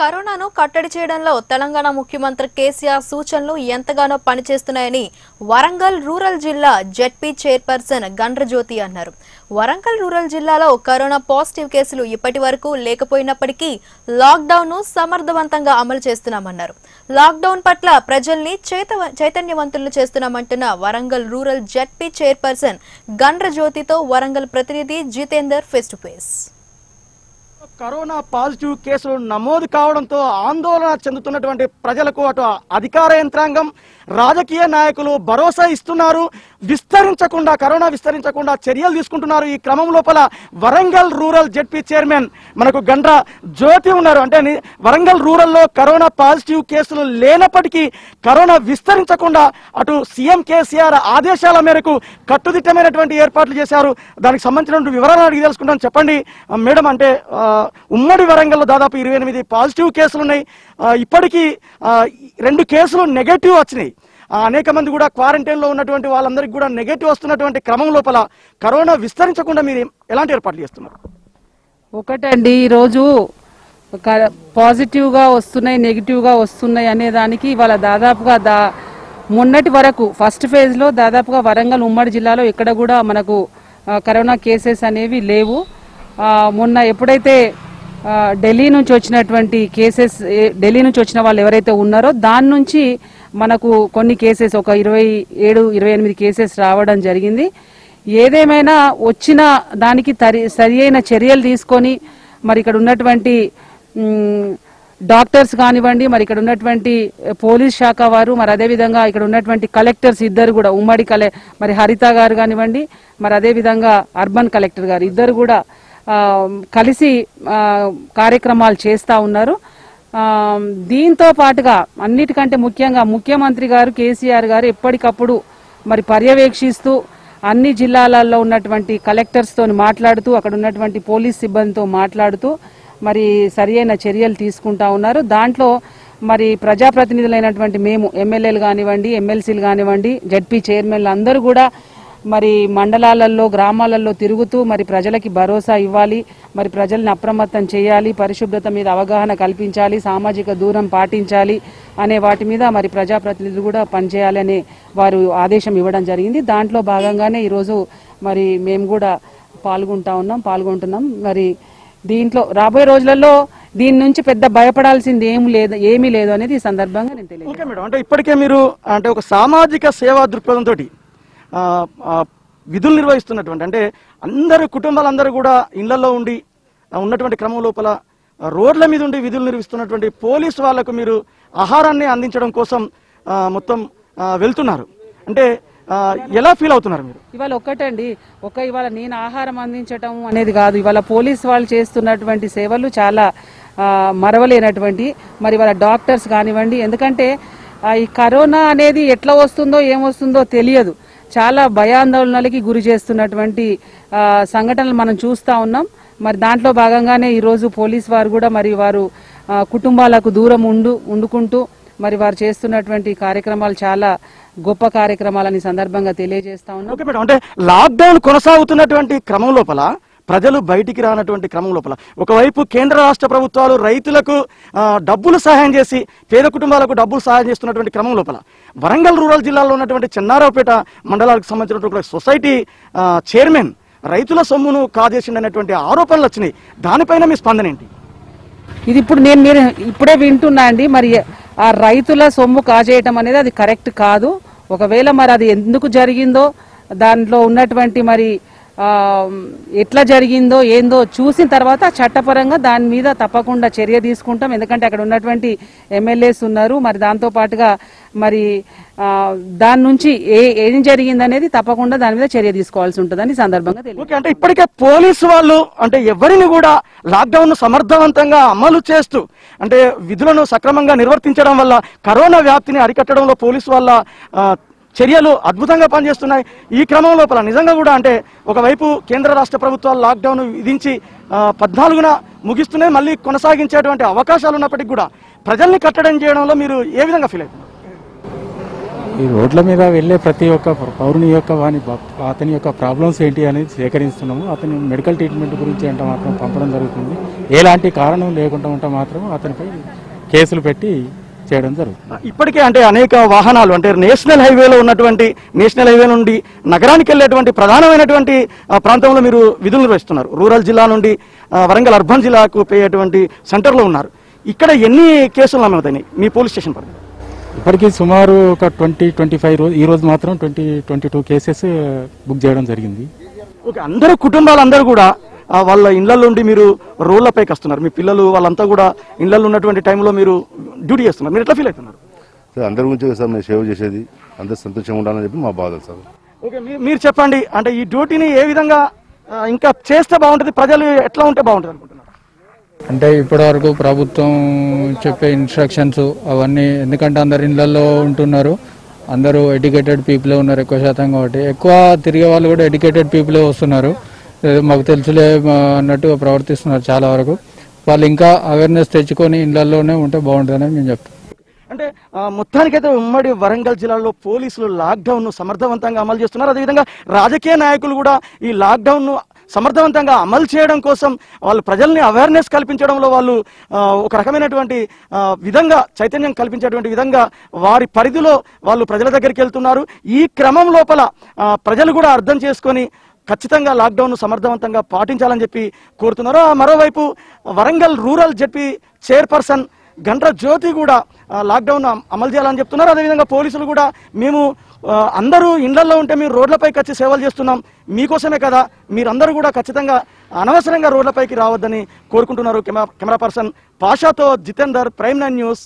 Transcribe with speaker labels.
Speaker 1: కరోనాను కట్టడి చేయడంలో తెలంగాణ ముఖ్యమంత్రి కేసీఆర్ సూచనలు ఎంతగానో పనిచేస్తున్నాయని వరంగల్ రూరల్ జిల్లా జెడ్పీ చైర్పర్సన్ గండ్రజ్యోతి అన్నారు. వరంగల్ రూరల్ జిల్లాలో కరోనా పాజిటివ్ కేసులు ఇప్పటి వరకు లేకపోయినప్పటికీ లాక్డౌన్ను సమర్థవంతంగా అమలు చేస్తున్నామన్నారు. లాక్డౌన్ పట్ల ప్రజల్ని చైతన్యవంతులు చేస్తున్నామంటున్న వరంగల్ రూరల్ జెడ్పీ చైర్పర్సన్ గండ్రజ్యోతితో వరంగల్ ప్రతినిధి Jitender face to face.
Speaker 2: Corona positive కేసులు నమోదు కావడంతో ఆందోళన చెందుతున్నటువంటి ప్రజలకు అటు అధికార యంత్రాంగం రాజకీయ నాయకులు భరోసా ఇస్తున్నారు. విస్తరించకుండా కరోనా విస్తరించకుండా చర్యలు తీసుకుంటున్నారు ఈ క్రమం లోపల వరంగల్ రూరల్ జెడ్పీ చైర్మన్ మనకు గండ్ర జ్యోతి ఉన్నారు. అంటే ని- వరంగల్ రూరల్లో కరోనా పాజిటివ్ కేసులు లేనప్పటికీ కరోనా విస్తరించకుండా అటు సీఎం కేసీఆర్ ఆదేశాల మేరకు కట్టుదిట్టమైనటువంటి ఏర్పాట్లు చేశారు. దానికి సంబంధించిన వివరాలు అడిగి తెలుసుకుంటాం. చెప్పండి. మేడం అంటే ఉమ్మడి వరంగల్లో దాదాపు ఇరవై ఎనిమిది పాజిటివ్ కేసులు ఉన్నాయి ఇప్పటికీ రెండు కేసులు నెగటివ్ వచ్చినాయి. అనేక మంది కూడా క్వారంటైన్లో ఉన్నటువంటి వాళ్ళందరికీ కూడా నెగటివ్ వస్తున్నటువంటి క్రమం లోపల కరోనా విస్తరించకుండా మీరు ఎలాంటి ఏర్పాట్లు చేస్తున్నారు?
Speaker 3: ఒకటండి ఈరోజు పాజిటివ్గా వస్తున్నాయి నెగిటివ్గా వస్తున్నాయి అనే దానికి ఇవాళ దాదాపుగా దా మొన్నటి వరకు ఫస్ట్ ఫేజ్లో దాదాపుగా వరంగల్ ఉమ్మడి జిల్లాలో ఎక్కడ కూడా మనకు కరోనా కేసెస్ అనేవి లేవు. మొన్న ఎప్పుడైతే ఢిల్లీ నుంచి వచ్చినటువంటి కేసెస్ ఢిల్లీ నుంచి వచ్చిన వాళ్ళు ఎవరైతే ఉన్నారో దాని నుంచి మనకు కొన్ని కేసెస్ ఒక ఇరవై ఏడు ఇరవై ఎనిమిది కేసెస్ రావడం జరిగింది. ఏదేమైనా వచ్చిన దానికి తరి సరి అయిన చర్యలు తీసుకొని మరి ఇక్కడ ఉన్నటువంటి డాక్టర్స్ కానివ్వండి మరి ఇక్కడ ఉన్నటువంటి పోలీస్ శాఖ వారు మరి అదేవిధంగా ఇక్కడ ఉన్నటువంటి కలెక్టర్స్ ఇద్దరు కూడా ఉమ్మడి కలె మరి హరిత గారు కానివ్వండి మరి అదేవిధంగా అర్బన్ కలెక్టర్ గారు ఇద్దరు కూడా కలిసి కార్యక్రమాలు చేస్తూ ఉన్నారు. దీంతో పాటుగా అన్నిటికంటే ముఖ్యంగా ముఖ్యమంత్రి గారు కేసీఆర్ గారు ఎప్పటికప్పుడు మరి పర్యవేక్షిస్తూ అన్ని జిల్లాలలో ఉన్నటువంటి కలెక్టర్స్తో మాట్లాడుతూ అక్కడ ఉన్నటువంటి పోలీస్ సిబ్బందితో మాట్లాడుతూ మరి సరియైన చర్యలు తీసుకుంటా ఉన్నారు. దాంట్లో మరి ప్రజాప్రతినిధులైనటువంటి మేము ఎమ్మెల్యేలు కానివ్వండి ఎమ్మెల్సీలు కానివ్వండి జడ్పీ చైర్మన్లు అందరూ కూడా మరి మండలాలలో గ్రామాలలో తిరుగుతూ మరి ప్రజలకి భరోసా ఇవ్వాలి మరి ప్రజల్ని అప్రమత్తం చేయాలి పరిశుభ్రత మీద అవగాహన కల్పించాలి సామాజిక దూరం పాటించాలి అనే వాటి మీద మరి ప్రజాప్రతినిధులు కూడా పనిచేయాలనే వారు ఆదేశం ఇవ్వడం జరిగింది. దాంట్లో భాగంగానే ఈరోజు మరి మేము కూడా పాల్గొంటా ఉన్నాం పాల్గొంటున్నాం. మరి దీంట్లో రాబోయే రోజులలో దీని నుంచి పెద్ద భయపడాల్సింది ఏం లేదు ఏమీ లేదు అనేది ఈ సందర్భంగా నేను
Speaker 2: తెలియదు మేడం. అంటే ఇప్పటికే మీరు అంటే ఒక సామాజిక సేవా దృక్పథంతో విధులు నిర్వహిస్తున్నటువంటి అంటే అందరు కుటుంబాలందరూ కూడా ఇళ్ళలో ఉండి ఉన్నటువంటి క్రమం లోపల రోడ్ల మీద ఉండి విధులు నిర్వహిస్తున్నటువంటి పోలీసు వాళ్ళకు మీరు ఆహారాన్ని అందించడం కోసం మొత్తం వెళ్తున్నారు. అంటే ఎలా ఫీల్ అవుతున్నారు మీరు?
Speaker 3: ఇవాళ ఒక్కటండి. ఒక ఇవాళ నేను ఆహారం అందించటం అనేది కాదు. ఇవాళ పోలీస్ వాళ్ళు చేస్తున్నటువంటి సేవలు చాలా మరవలేనటువంటి మరి ఇవాళ డాక్టర్స్ కానివ్వండి ఎందుకంటే ఈ కరోనా అనేది ఎట్లా వస్తుందో ఏమొస్తుందో తెలియదు. చాలా భయాందోళనలకి గురి చేస్తున్నటువంటి సంఘటనలు మనం చూస్తూ ఉన్నాం. మరి దాంట్లో భాగంగానే ఈరోజు పోలీస్ వారు కూడా మరి వారు కుటుంబాలకు దూరం ఉండు ఉండుకుంటూ మరి వారు చేస్తున్నటువంటి కార్యక్రమాలు చాలా గొప్ప కార్యక్రమాలని సందర్భంగా తెలియజేస్తా ఉన్నాం.
Speaker 2: అంటే లాక్డౌన్ కొనసాగుతున్నటువంటి క్రమం లోపల ప్రజలు బయటికి రానటువంటి క్రమం లోపల. ఒకవైపు కేంద్ర రాష్ట్ర ప్రభుత్వాలు రైతులకు డబ్బులు సహాయం చేసి పేద కుటుంబాలకు డబ్బులు సహాయం చేస్తున్నటువంటి క్రమం లోపల. వరంగల్ రూరల్ జిల్లాలో ఉన్నటువంటి చెన్నారావుపేట మండలాలకు సంబంధించినటువంటి సొసైటీ చైర్మన్ రైతుల సొమ్మును కాజేసిందనేటువంటి ఆరోపణలు వచ్చినాయి. దానిపైన మీ స్పందన ఏంటి?
Speaker 3: ఇది ఇప్పుడు నేను మీరు ఇప్పుడే వింటున్నా అండి. మరి ఆ రైతుల సొమ్ము కాజేయటం అనేది అది కరెక్ట్ కాదు. ఒకవేళ మరి అది ఎందుకు జరిగిందో దాంట్లో ఉన్నటువంటి మరి ఎట్లా జరిగిందో ఏందో చూసిన తర్వాత చట్టపరంగా దాని మీద తప్పకుండా చర్య తీసుకుంటాం. ఎందుకంటే అక్కడ ఉన్నటువంటి ఎమ్మెల్యేస్ ఉన్నారు. మరి దాంతో పాటుగా మరి దాని నుంచి ఏ ఏం జరిగిందనేది తప్పకుండా దాని మీద చర్య తీసుకోవాల్సి ఉంటుందని సందర్భంగా తెలియదు
Speaker 2: అంటే ఇప్పటికే పోలీసు వాళ్ళు అంటే ఎవరిని కూడా లాక్డౌన్ సమర్థవంతంగా అమలు చేస్తూ అంటే విధులను సక్రమంగా నిర్వర్తించడం వల్ల కరోనా వ్యాప్తిని అరికట్టడంలో పోలీసు వాళ్ళ చర్యలు అద్భుతంగా పనిచేస్తున్నాయి. ఈ క్రమం లోపల నిజంగా కూడా అంటే ఒకవైపు కేంద్ర రాష్ట్ర ప్రభుత్వాలు లాక్డౌన్ విధించి పద్నాలుగున ముగిస్తూనే మళ్ళీ కొనసాగించేటువంటి అవకాశాలు ఉన్నప్పటికీ కూడా ప్రజల్ని కట్టడం చేయడంలో మీరు ఏ విధంగా ఫీల్ అవుతున్నారు?
Speaker 4: ఈ రోడ్ల మీద వెళ్ళే ప్రతి ఒక్క పౌరుని యొక్క వాని అతని యొక్క ప్రాబ్లమ్స్ ఏంటి అనేది సేకరిస్తున్నాము. అతని మెడికల్ ట్రీట్మెంట్ గురించి అంటే మాత్రం పంపడం జరుగుతుంది. ఎలాంటి కారణం లేకుండా ఉంటే మాత్రం అతనిపై కేసులు పెట్టి చేయడం జరుగుతుంది.
Speaker 2: ఇప్పటికే అంటే అనేక వాహనాలు అంటే నేషనల్ హైవేలో ఉన్నటువంటి నేషనల్ హైవే నుండి నగరానికి వెళ్ళేటువంటి ప్రధానమైనటువంటి ప్రాంతంలో మీరు విధులు నిర్వహిస్తున్నారు రూరల్ జిల్లా నుండి వరంగల్ అర్బన్ జిల్లాకు పోయేటువంటి సెంటర్లో ఉన్నారు. ఇక్కడ ఎన్ని కేసులు నమోదైనాయి? మీ పోలీస్ స్టేషన్ పరిధి
Speaker 4: ఇప్పటికీ సుమారు ఒక ట్వంటీ ట్వంటీ ఫైవ్ రోజు ఈ రోజు మాత్రం twenty twenty two cases book చేయడం జరిగింది.
Speaker 2: ఓకే అందరూ కుటుంబాలందరూ కూడా వాళ్ళ ఇళ్ళలో ఉండి మీరు రోడ్లపైకి వస్తున్నారు మీ పిల్లలు వాళ్ళంతా కూడా ఇళ్ళలో ఉన్నటువంటి టైంలో మీరు డ్యూటీ చేస్తున్నారు. మీరు ఎట్లా ఫీల్ అవుతున్నారు?
Speaker 5: సార్ అందరి గురించి సార్ మేము సేవ చేసేది. అందరు సంతోషంగా ఉండాలని చెప్పి మా బాధ సార్.
Speaker 2: ఓకే మీరు చెప్పండి. అంటే ఈ డ్యూటీని ఏ విధంగా ఇంకా చేస్తే బాగుంటుంది ప్రజలు ఎట్లా ఉంటే బాగుంటుంది అనుకుంటున్నారు?
Speaker 6: అంటే ఇప్పటివరకు ప్రభుత్వం చెప్పే ఇన్స్ట్రక్షన్స్ అవన్నీ ఎందుకంటే అందరు ఇళ్ళలో ఉంటున్నారు. అందరూ ఎడ్యుకేటెడ్ పీపులే ఉన్నారు ఎక్కువ శాతం కాబట్టి. ఎక్కువ తిరిగే వాళ్ళు కూడా ఎడ్యుకేటెడ్ పీపులే వస్తున్నారు. మాకు తెలుసులే అన్నట్టు అన్నట్టుగా ప్రవర్తిస్తున్నారు చాలా వరకు. వాళ్ళు ఇంకా అవేర్నెస్ తెచ్చుకొని ఇళ్ళలోనే ఉంటే బాగుంటుందని మేము చెప్తాం.
Speaker 2: అంటే మొత్తానికైతే ఉమ్మడి వరంగల్ జిల్లాలో పోలీసులు లాక్డౌన్ను సమర్థవంతంగా అమలు చేస్తున్నారు. అదేవిధంగా రాజకీయ నాయకులు కూడా ఈ లాక్డౌన్ను సమర్థవంతంగా అమలు చేయడం కోసం వాళ్ళు ప్రజల్ని అవేర్నెస్ కల్పించడంలో వాళ్ళు ఒక రకమైనటువంటి విధంగా చైతన్యం కల్పించేటువంటి విధంగా వారి పరిధిలో వాళ్ళు ప్రజల దగ్గరికి వెళ్తున్నారు. ఈ క్రమం లోపల ప్రజలు కూడా అర్థం చేసుకొని ఖచ్చితంగా లాక్డౌన్ సమర్థవంతంగా పాటించాలని చెప్పి కోరుతున్నారు. మరోవైపు Warangal rural ZP chairperson Gandra Jyothi కూడా లాక్డౌన్ అమలు చేయాలని చెప్తున్నారు. అదేవిధంగా పోలీసులు కూడా మేము అందరూ ఇండ్లలో ఉంటే మేము రోడ్లపైకి వచ్చి సేవలు చేస్తున్నాం. మీకోసమే కదా మీరందరూ కూడా ఖచ్చితంగా అనవసరంగా రోడ్లపైకి రావద్దని కోరుకుంటున్నారు. కెమెరా కెమెరా పర్సన్ పాషాతో జితేందర్ ప్రైమ్ నైన్ న్యూస్.